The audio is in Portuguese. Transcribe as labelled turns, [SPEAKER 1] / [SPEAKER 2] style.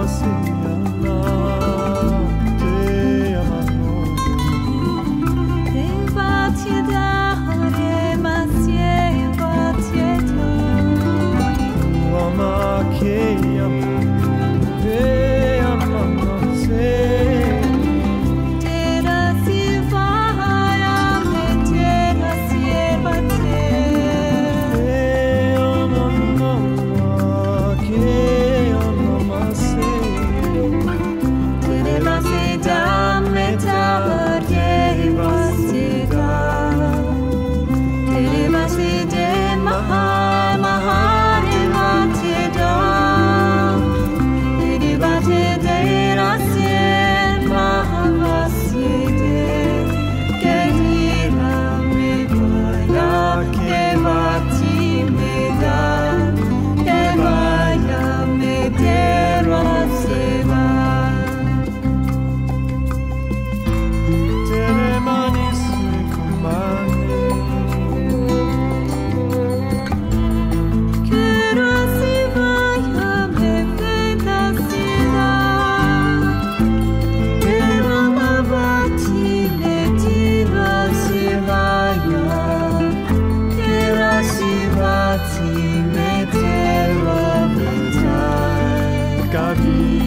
[SPEAKER 1] nascer.
[SPEAKER 2] you.